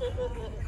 Ha, ha, ha, ha.